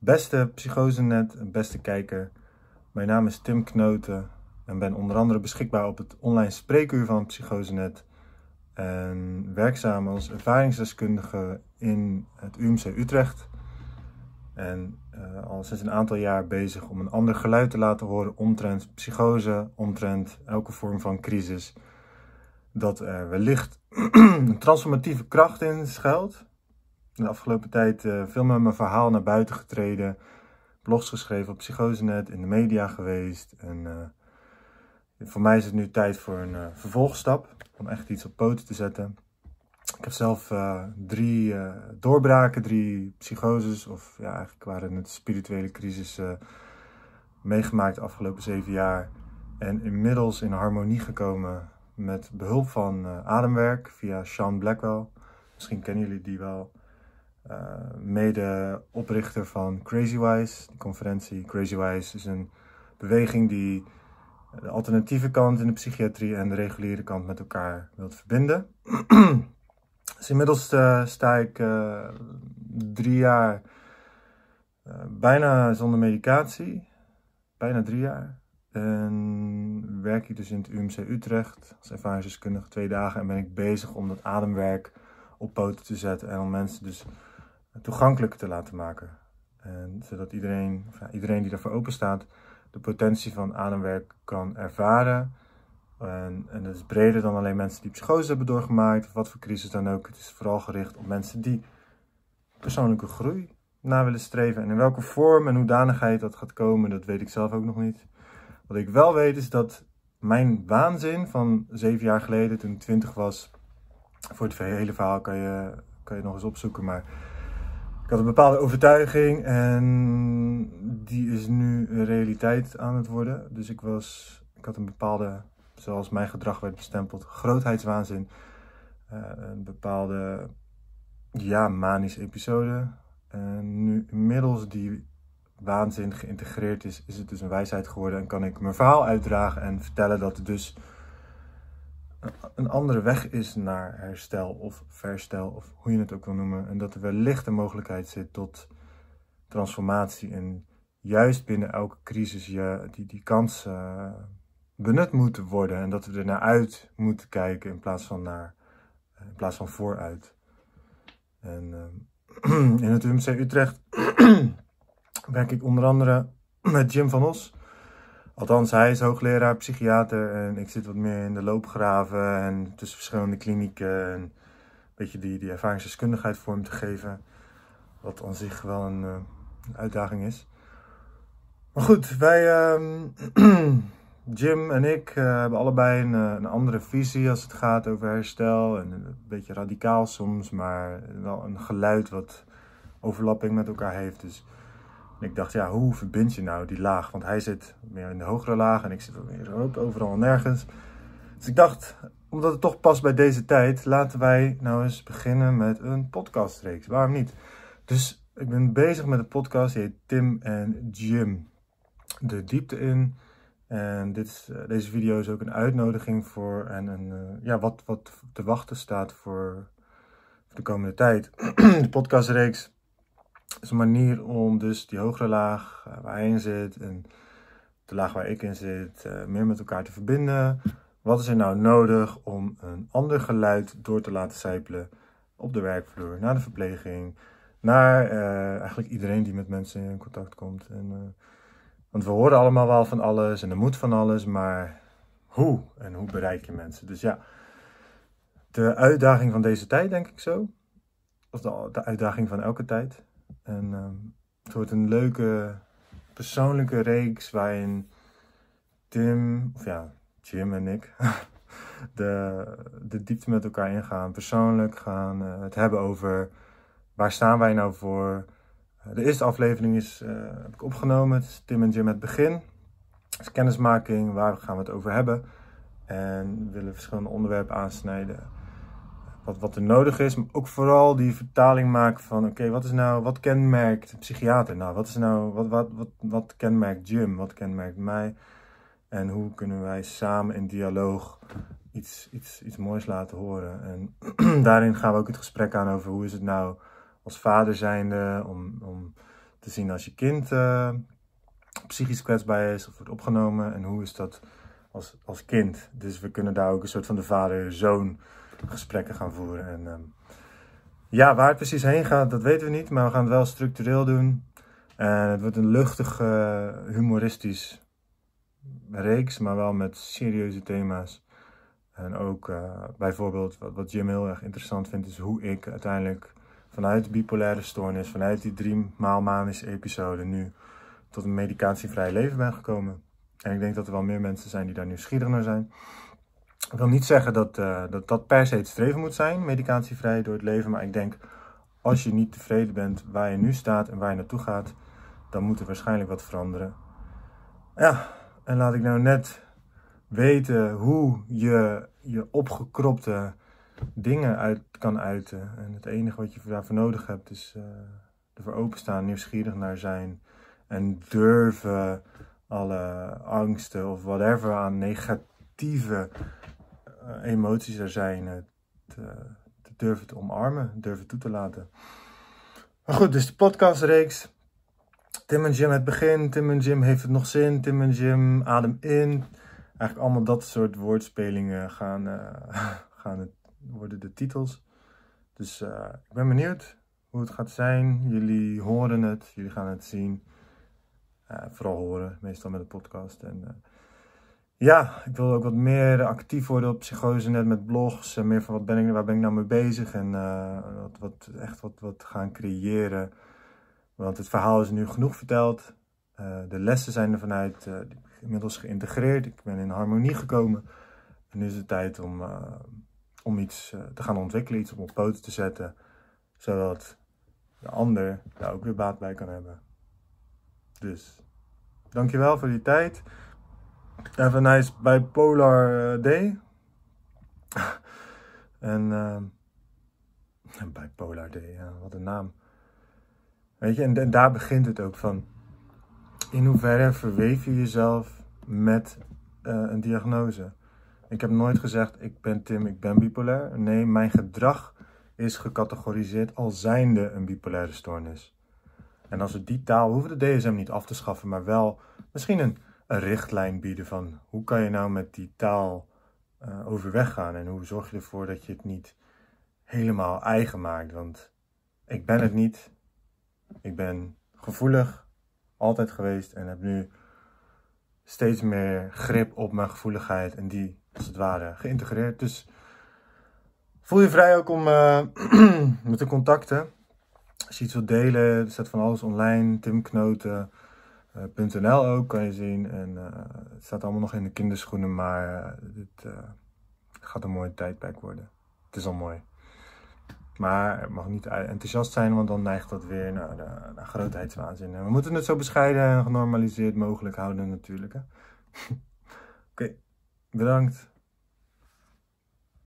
Beste Psychosenet, beste kijker. Mijn naam is Tim Knoten en ben onder andere beschikbaar op het online spreekuur van Psychosenet. En werkzaam als ervaringsdeskundige in het UMC Utrecht. En uh, al sinds een aantal jaar bezig om een ander geluid te laten horen omtrent psychose, omtrent elke vorm van crisis. Dat er wellicht een transformatieve kracht in schuilt de afgelopen tijd uh, veel met mijn verhaal naar buiten getreden. Blogs geschreven op Psychosenet, in de media geweest. En uh, voor mij is het nu tijd voor een uh, vervolgstap. Om echt iets op poten te zetten. Ik heb zelf drie doorbraken, drie psychoses. Of ja, eigenlijk waren het spirituele crisis meegemaakt de afgelopen zeven jaar. En inmiddels in harmonie gekomen met behulp van ademwerk via Sean Blackwell. Misschien kennen jullie die wel. Uh, mede-oprichter van Crazywise, de conferentie. Crazywise is een beweging die de alternatieve kant in de psychiatrie en de reguliere kant met elkaar wilt verbinden. dus inmiddels uh, sta ik uh, drie jaar bijna zonder medicatie. Bijna drie jaar. En werk ik dus in het UMC Utrecht als ervaringsdeskundige twee dagen. En ben ik bezig om dat ademwerk op poten te zetten. En om mensen dus toegankelijk te laten maken. En zodat iedereen, ja, iedereen die daarvoor open staat, de potentie van ademwerk kan ervaren. En, en dat is breder dan alleen mensen die psychose hebben doorgemaakt, of wat voor crisis dan ook. Het is vooral gericht op mensen die persoonlijke groei na willen streven. En in welke vorm en hoedanigheid dat gaat komen, dat weet ik zelf ook nog niet. Wat ik wel weet is dat mijn waanzin van zeven jaar geleden, toen ik twintig was, voor het hele verhaal kan je, kan je nog eens opzoeken, maar ik had een bepaalde overtuiging en die is nu een realiteit aan het worden. Dus ik was, ik had een bepaalde, zoals mijn gedrag werd bestempeld, grootheidswaanzin. Uh, een bepaalde, ja, manische episode. En nu inmiddels die waanzin geïntegreerd is, is het dus een wijsheid geworden en kan ik mijn verhaal uitdragen en vertellen dat het dus een andere weg is naar herstel of verstel of hoe je het ook wil noemen. En dat er wellicht een mogelijkheid zit tot transformatie. En juist binnen elke crisis je, die, die kans uh, benut moet worden. En dat we er naar uit moeten kijken in plaats van, naar, in plaats van vooruit. En uh, in het UMC Utrecht werk ik onder andere met Jim van Os. Althans, hij is hoogleraar psychiater en ik zit wat meer in de loopgraven en tussen verschillende klinieken en een beetje die, die ervaringsdeskundigheid vorm te geven. Wat aan zich wel een, een uitdaging is. Maar goed, wij, uh, Jim en ik, uh, hebben allebei een, eh, een, andere visie als het gaat over herstel. En een beetje radicaal soms, maar wel een geluid wat overlapping met elkaar heeft. Dus en ik dacht, ja, hoe verbind je nou die laag? Want hij zit meer in de hogere laag en ik zit ook overal nergens. Dus ik dacht, omdat het toch past bij deze tijd, laten wij nou eens beginnen met een podcastreeks. Waarom niet? Dus ik ben bezig met een podcast, die heet Tim en Jim. De diepte in. En dit is, eh, deze video is ook een uitnodiging voor en een, uh, ja, wat, wat te wachten staat voor, voor de komende tijd. de podcastreeks is een manier om dus die hogere laag uh, waar hij in zit en de laag waar ik in zit, uh, meer met elkaar te verbinden. Wat is er nou nodig om een ander geluid door te laten sijpelen op de werkvloer, naar de verpleging, naar uh, eigenlijk iedereen die met mensen in contact komt. En, want we horen allemaal wel van alles en er moet van alles, maar hoe en hoe bereik je mensen? Dus ja, de uitdaging van deze tijd, denk ik zo. Of de, de uitdaging van elke tijd. En uh, het wordt een leuke persoonlijke reeks waarin Tim, of ja, Jim en ik, de, de diepte met elkaar ingaan. Persoonlijk gaan uh, het hebben over waar staan wij nou voor. Uh, de eerste aflevering is, uh, heb ik opgenomen. Het is Tim en Jim het begin. Is kennismaking, waar gaan we het over hebben. En we willen verschillende onderwerpen aansnijden wat, wat er nodig is. Maar ook vooral die vertaling maken van, oké, wat is nou, wat kenmerkt een psychiater nou? Wat is nou, wat, wat, wat, wat kenmerkt Jim? Wat kenmerkt mij? En hoe kunnen wij samen in dialoog iets, iets, iets moois laten horen? En daarin gaan we ook het gesprek aan over hoe is het nou als vader zijnde om, om te zien als je kind uh, psychisch kwetsbaar is of wordt opgenomen. En hoe is dat als, als kind. Dus we kunnen daar ook een soort van de vader-zoon gesprekken gaan voeren. En ehm, ja, waar het precies heen gaat, dat weten we niet. Maar we gaan het wel structureel doen. En het wordt een luchtig, humoristisch reeks, maar wel met serieuze thema's. En ook uh, bijvoorbeeld, wat, wat Jim heel erg interessant vindt, is hoe ik uiteindelijk vanuit bipolaire stoornis, vanuit die drie maal manische episode, nu tot een medicatievrij leven ben gekomen. En ik denk dat er wel meer mensen zijn die daar nieuwsgierig naar zijn. Ik wil niet zeggen dat, uh, dat dat per se het streven moet zijn, medicatievrij door het leven. Maar ik denk, als je niet tevreden bent waar je nu staat en waar je naartoe gaat, dan moet er waarschijnlijk wat veranderen. Ja, en laat ik nou net weten hoe je je opgekropte dingen uit kan uiten. En het enige wat je daarvoor nodig hebt is uh, ervoor openstaan, nieuwsgierig naar zijn en durven alle angsten of whatever aan negatieve emoties er zijn, uh, te, te, durven te omarmen, durven toe te laten. Maar goed, dus de podcastreeks. Tim en Jim het begin, Tim en Jim heeft het nog zin, Tim en Jim adem in. Eigenlijk allemaal dat soort woordspelingen gaan, uh, gaan het, worden de titels. Dus ik ben benieuwd hoe het gaat zijn. Jullie horen het, jullie gaan het zien. Vooral horen, meestal met de podcast. En ja, ik wil ook wat meer actief worden op psychose, net met blogs. En meer van wat ben ik, waar ben ik nou mee bezig en uh, wat, wat, echt wat, wat gaan creëren. Want het verhaal is nu genoeg verteld. de lessen zijn er vanuit inmiddels geïntegreerd. Ik ben in harmonie gekomen. En nu is het tijd om, om iets te gaan ontwikkelen, iets op poten te zetten. Zodat de ander daar ook weer baat bij kan hebben. Dus, dankjewel voor die tijd. Have a nice bipolar uh, day. en, uh, bipolar day, ja, wat een naam. Weet je, en, en, daar begint het ook van. In hoeverre verweef je jezelf met uh, een diagnose? Ik heb nooit gezegd, ik ben Tim, ik ben bipolair. Nee, mijn gedrag is gecategoriseerd als zijnde een bipolaire stoornis. En als we die taal, hoeven de DSM niet af te schaffen, maar wel misschien een, een richtlijn bieden van hoe kan je nou met die taal uh, overweg gaan en hoe zorg je ervoor dat je het niet helemaal eigen maakt. Want ik ben het niet. Ik ben gevoelig, altijd geweest en heb nu steeds meer grip op mijn gevoeligheid en die als het ware geïntegreerd. Dus voel je vrij ook om uh, me te contacten. Als je iets wilt delen, er staat van alles online. Timknoten.nl uh, ook kan je zien. En uh, het staat allemaal nog in de kinderschoenen, maar uh, dit gaat een mooie tijdperk worden. Het is al mooi. Maar het mag niet enthousiast zijn, want dan neigt dat weer naar, de, naar grootheidswaanzin. En we moeten het zo bescheiden en genormaliseerd mogelijk houden natuurlijk. Oké, bedankt.